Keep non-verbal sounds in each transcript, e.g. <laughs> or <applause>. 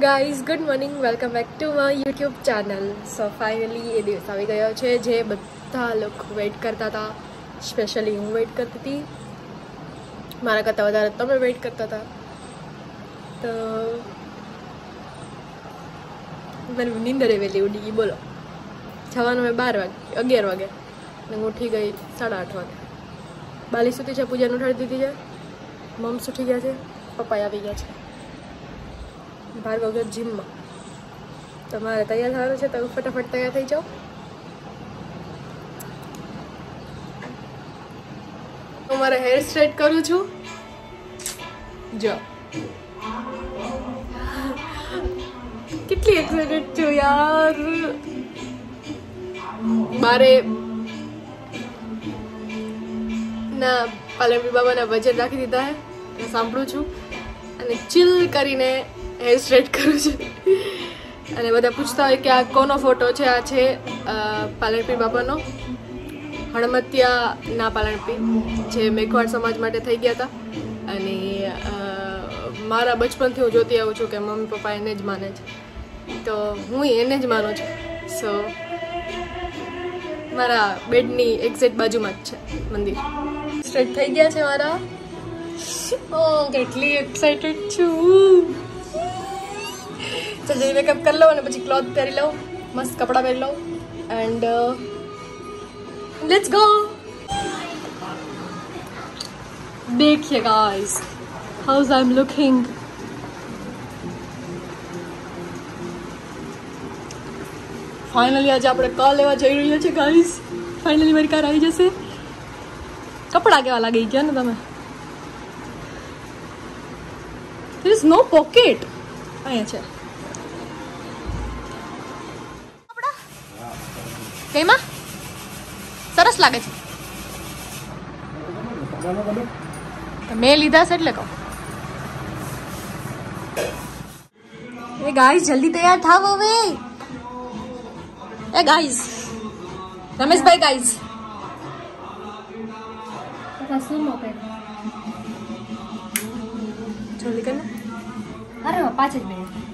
Guys good morning welcome back to my YouTube channel so finally એ દિવસ આવી ગયો છે જે બધા લોકો વેઇટ કરતા હતા. સ્પેશિયલી હું વેઇટ કરતી હતી. મારા કરતાં વધારે તમે વેઇટ કરતા હતા. તો મને નીંદરે વહેલી ઉડી ગઈ બોલો. જવાનું મેં બાર વાગે, અગિયાર વાગે. અને હું ઉઠી ગઈ સાડા આઠ વાગે. બાલી સુતી છે, પૂજાને ઉઠાડી દીધી છે. મમ્સ ઉઠી ગયા છે. પપ્પા આવી ગયા છે. ભાર્ગવ ગયો જીમમાં. તમારે તૈયાર થવાનું છે તમે ફટાફટ તૈયાર થઈ જાઓ. હું મારે હેર સ્ટ્રેટ કરું છું. જો. કેટલી એક્સાઇટેડ છું યાર. મારે ના પાલનપુર બાબાના વજન રાખી દીધા હે. સાંભળું છું. અને ચિલ કરીને હેર સ્ટ્રેટ કરું છું. અને બધા પૂછતા હોય કે આ કોનો ફોટો છે? આ છે પાલનપીર બાબાનો હણમતિયા ના પાલનપીર, જે મેઘવાડ સમાજ માટે થઈ ગયા હતા. અને મારા બચપનથી હું જોતી આવું છું કે મમ્મી પપ્પા એને જ માને છે. તો હું એને જ માનું છું. સો મારા બેડની એક્ઝેક્ટ બાજુમાં જ છે મંદિર. સ્ટ્રેટ થઈ ગયા છે મારા. કેટલી એક્સાઇટેડ છું. જલ્દી મેકઅપ કરી લઉં અને પછી ક્લોથ પહેરી લઉં મસ્ત કપડાં પહેરી લઉં એન્ડ લેટ્સ ગો देखिए guys how's I am looking finally આજે આપણે કાર લેવા જઈ રહ્યા છીએ ગાઈસ ફાઇનલી મારી કાર આવી જશે કપડાં કેવા લાગી ગયા ને તમે there is no pocket અહીંયા છે કેમાં સરસ લાગે છે. મેં લીધા છે એટલે કહું. એ ગાઈસ જલ્દી તૈયાર થાવ હવે. એ ગાઈસ રમેશભાઈ ગાઈસ. જલ્દી કર અરે પાંચ જ મિનિટ.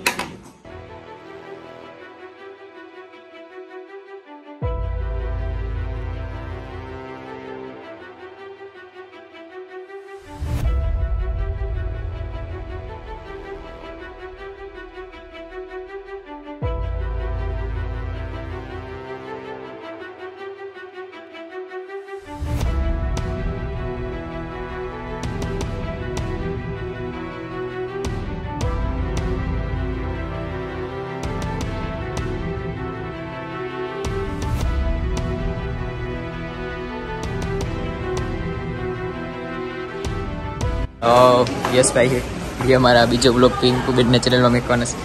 યશભાઈ ભાઈ અમારા બીજો બ્લોક પિંક બેડને ચેનલમાં મેકવાનો છે.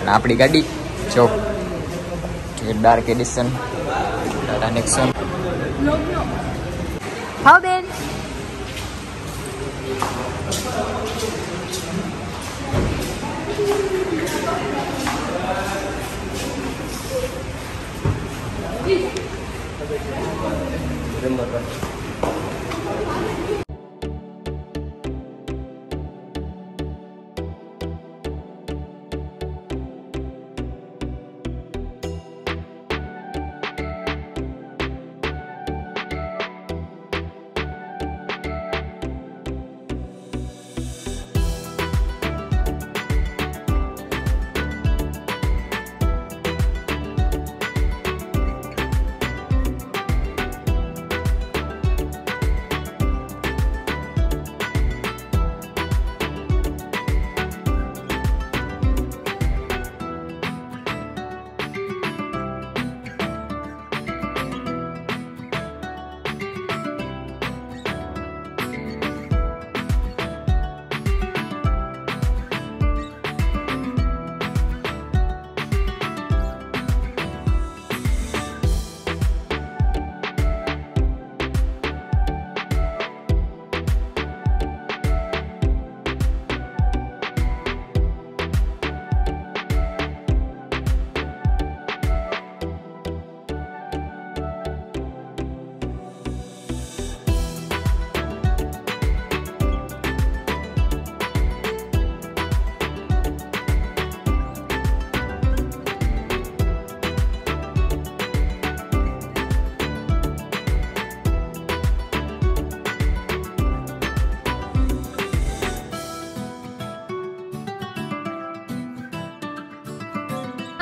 અને આપણી ગાડી, જો ડાર્ક એડિશન ટાટા નેક્સોન હા બેન? Remember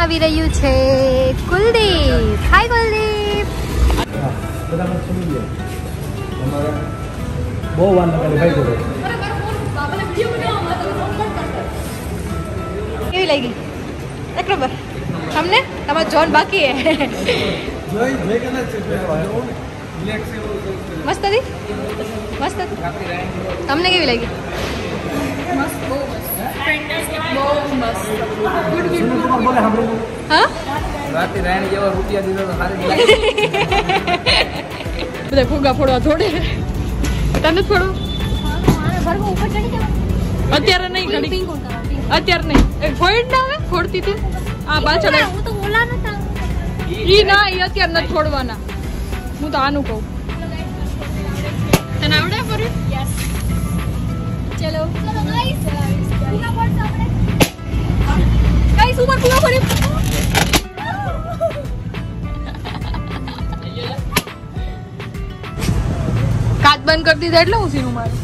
આવી રહ્યું છે કુલદીપ હાય કુલદીપ બહુ વાર કેવી લાગી એક નંબર તમને તમારો જોન બાકી મસ્ત હતી મસ્ત હતી તમને કેવી લાગી મસ્ત બહુ બોલે બધા ફુગા ફોડવા થોડે તને જાવ અત્યારે નહીં અત્યારે નહીં. ફોડ ના આવે? ફોડતી તું આ પાછળ ઈ ના, ઈ અત્યારે નથી છોડવાના હું તો આનું કહું. તને આવડે ફરી ચલો ચલો. ગાઈસ પૂરા પડતો આપણે. પૂરો ફરી કાચ બંધ કરી દીધા એટલે હું સીનું મારું.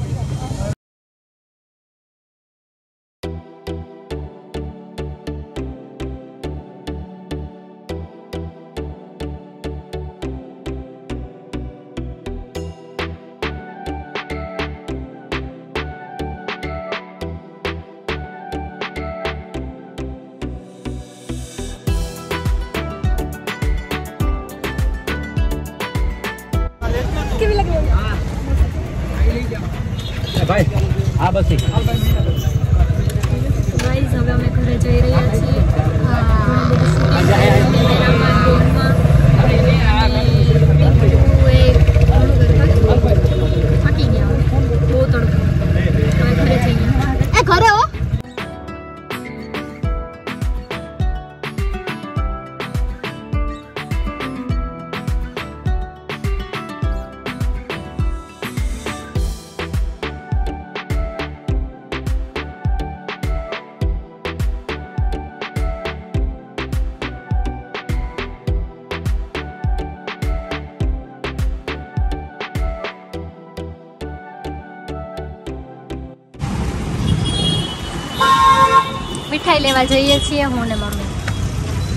આ બસ ગાઈસ મીઠાઈ લેવા જઈએ છીએ હું ને મમ્મી.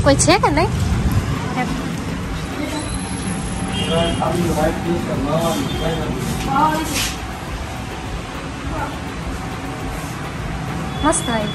કોઈ છે કે નહીં? મસ્ત હોય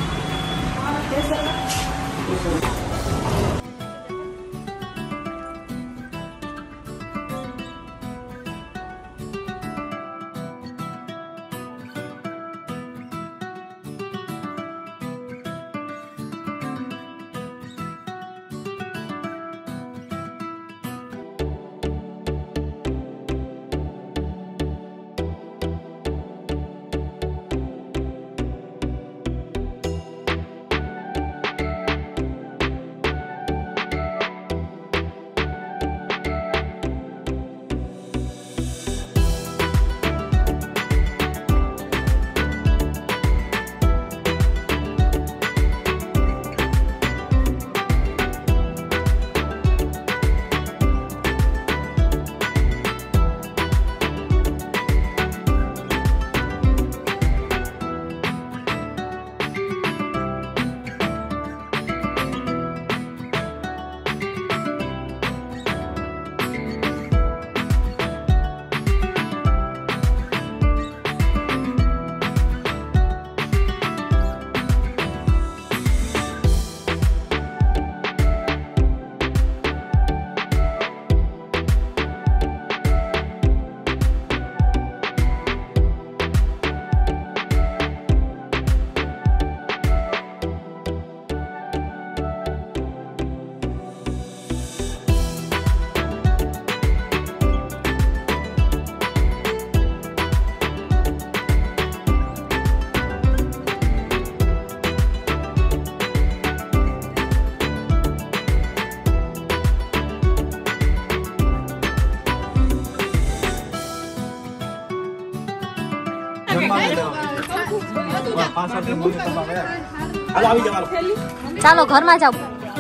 ચાલો, ઘરમાં જાવ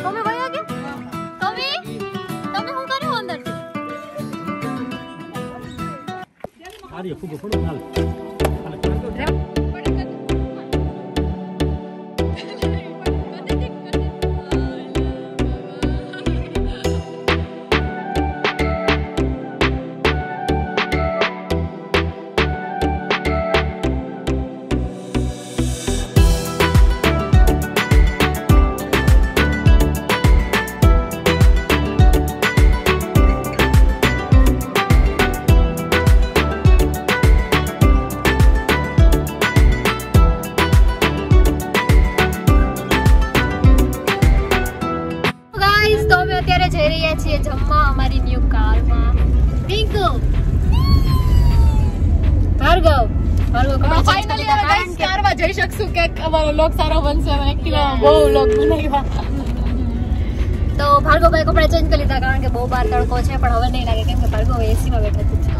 તમે વયા કે તમે? તમે શું કર્યું અંદર? આરે ફૂગો ફૂડો હાલ. તડકો છે પણ હવે નહીં લાગે કેમ કે ભાર્ગવ એસી માં બેઠો છે.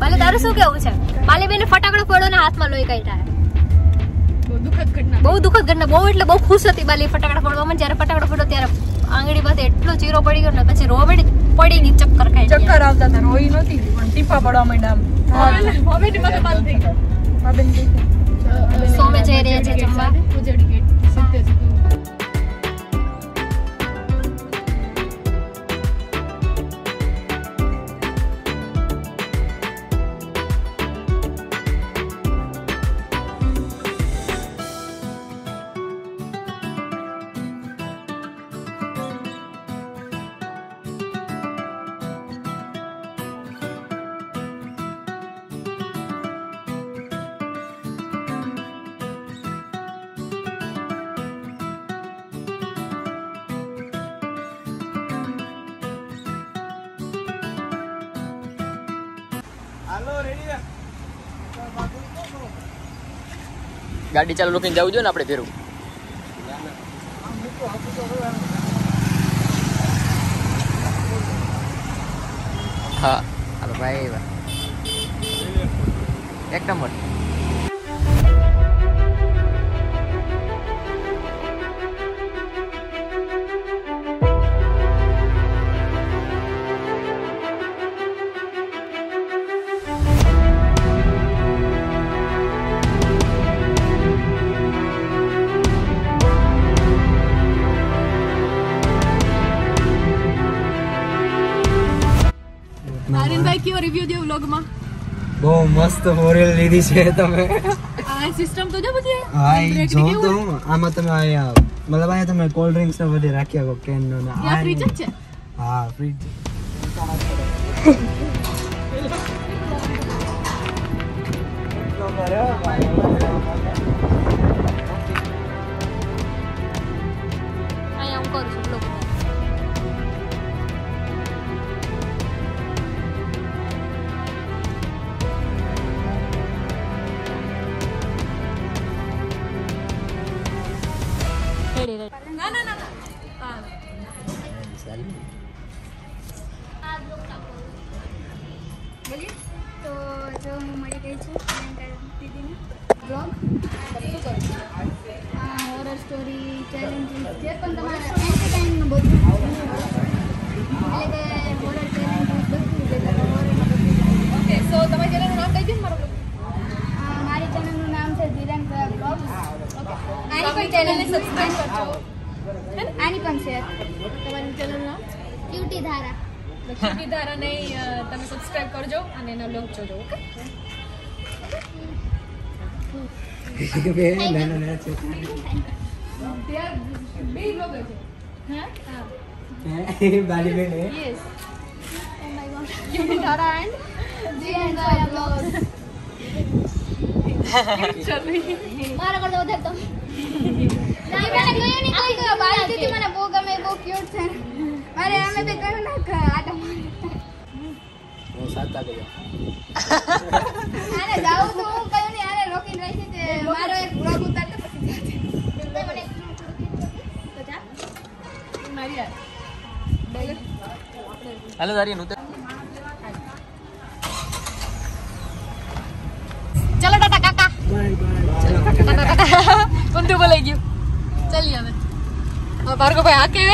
પાલે તારું શું કેવું છે? પાલે બેને ફટાકડો ફોડો ને હાથમાં લોહી કાઢ્યા. બહુ દુઃખદ ઘટના. બહુ દુઃખદ ઘટના બહુ એટલે બહુ ખુશ હતી બાલી ફટાકડા ફોડવામાં. જ્યારે ફટાકડા ફોડો ત્યારે આંગળી પાસે એટલો ચીરો પડી ગયો ને પછી રોવા પડી ગઈ ચક્કર ખાઈ ચક્કર આવતા હતા રોઈ નહોતી પણ ટીપા પડવા માંડ્યા આમ. હવે સો અમે જઈ રહ્યા છે જમવા. ગાડી ચાલુ રોકીને જવું જોઈએ ને આપણે ફેરવું હા. હાલો ભાઈ એક નંબર. રિવ્યુ દે વ્લોગમાં બહુ મસ્ત હોરેલ લીધી છે તમે. આ સિસ્ટમ તો જો બધી. હા જો તો આમાં તમે આયા મતલબ આયા તમે કોલ્ડ ડ્રિંક્સ ને બધી રાખ્યા કો કેન નો ને ત્યાં ફ્રીજ છે? હા ફ્રીજ અહીંયા હું કરું છું કરજો અને એનો લોક જોજો ઓકે? બે <laughs> નાના નાના છે. બે લોગ છે. હા? હા? હે, <laughs> બાલી બેન yes oh my god cutie Dhara and Dhiren કયા બ્લોગ મારા કરતા વધારે તો. ના મને કયું નહીં કોઈ ગયો બાળી દીદી મને બહુ ગમે બહુ ક્યુટ છે. અરે અમે બે કહ્યું ના આટા મારી ગયા આને જાઉં તો હું કયો ને આને રોકીને રાખી છે મારો એક બ્લોગ ઉતારતો પછી મને એક તો જા. મારી યાર હાલો દારી નૂતન. ચલો ટાટા કાકા. ચલો. કાકા ઊંધું બોલાઈ ગયું. ચાલી હવે. ભાર્ગવભાઈ આ કે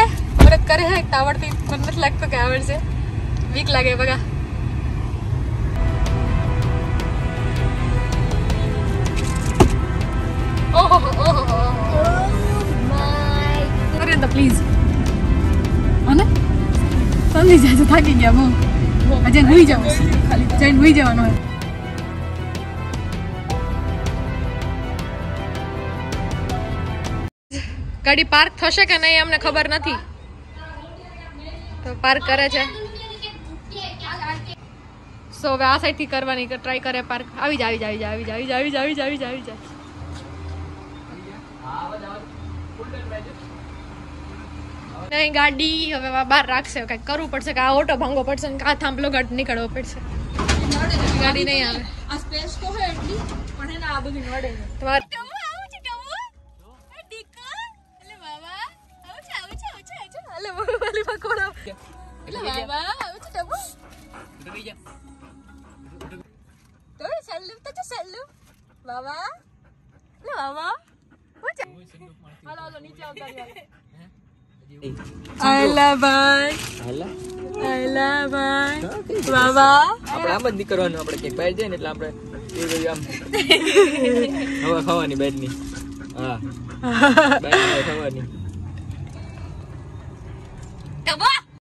મદદ કરે છે એક તો આવડતી મને નથી લાગતું કે આવડશે. વીક લાગે બગા. ઓહો ઓહો અરે તો પ્લીઝ અને? સમજી જાય થાકી ગયા, બહુ. અજય હુઈ જાવ જઈને હુઈ જવાનું હોય. ગાડી પાર્ક થશે કે નહીં, અમને ખબર નથી. તો પાર્ક કરે છે. સો હવે આ સાઈડથી કરવાની ટ્રાય કરે પાર્ક આવી જ આવી જાય આવી જાય આવી જાય આવી જાય, આવી જ આવી જાય. નહીં ગાડી હવે બહાર રાખશે. કંઈક કરવું પડશે કે આ ઓટો ભાંગવો પડશે ને આ થાંભલો ગાડી નીકળવો પડશે. ગાડી નહીં આવે. આ સ્પેસ તો હે એટલી પણ એને આ બધી નડે છે. તમારે આપણે આમ નીચે નીકળવાનું આપણે ક્યાંક બહાર જાય ને એટલે આપણે આમ <laughs> હવા ખાવાની બહારની. હા. <laughs> ખાવાની